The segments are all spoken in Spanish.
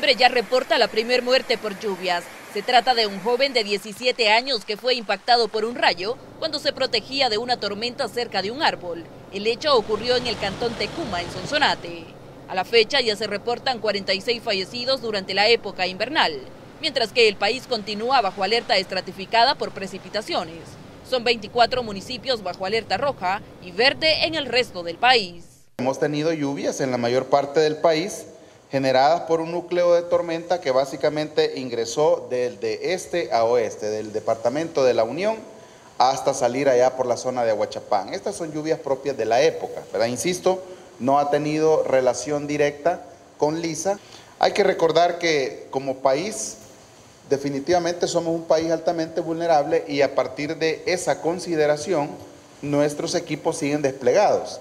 diciembre ya reporta la primer muerte por lluvias. Se trata de un joven de 17 años que fue impactado por un rayo cuando se protegía de una tormenta cerca de un árbol. El hecho ocurrió en el cantón Tecuma, en Sonsonate. A la fecha ya se reportan 46 fallecidos durante la época invernal, mientras que el país continúa bajo alerta estratificada por precipitaciones. Son 24 municipios bajo alerta roja y verde en el resto del país. Hemos tenido lluvias en la mayor parte del país generadas por un núcleo de tormenta que básicamente ingresó del de este a oeste, del departamento de la Unión hasta salir allá por la zona de Aguachapán. Estas son lluvias propias de la época, ¿verdad? Insisto, no ha tenido relación directa con Lisa. Hay que recordar que como país definitivamente somos un país altamente vulnerable y a partir de esa consideración nuestros equipos siguen desplegados.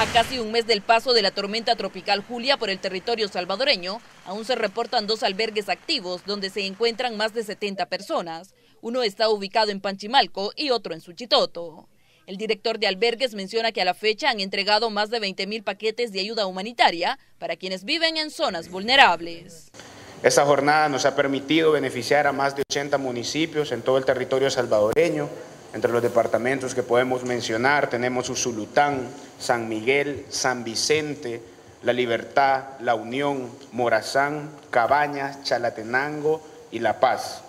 A casi un mes del paso de la tormenta tropical Julia por el territorio salvadoreño, aún se reportan dos albergues activos donde se encuentran más de 70 personas. Uno está ubicado en Panchimalco y otro en Suchitoto. El director de albergues menciona que a la fecha han entregado más de 20 mil paquetes de ayuda humanitaria para quienes viven en zonas vulnerables. Esta jornada nos ha permitido beneficiar a más de 80 municipios en todo el territorio salvadoreño, entre los departamentos que podemos mencionar tenemos Usulután, San Miguel, San Vicente, La Libertad, La Unión, Morazán, Cabañas, Chalatenango y La Paz.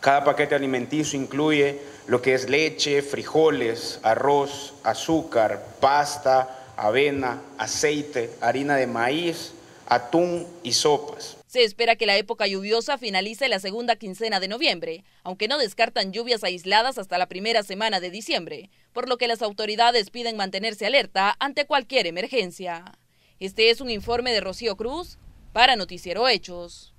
Cada paquete alimenticio incluye lo que es leche, frijoles, arroz, azúcar, pasta, avena, aceite, harina de maíz, atún y sopas. Se espera que la época lluviosa finalice la segunda quincena de noviembre, aunque no descartan lluvias aisladas hasta la primera semana de diciembre, por lo que las autoridades piden mantenerse alerta ante cualquier emergencia. Este es un informe de Rocío Cruz para Noticiero Hechos.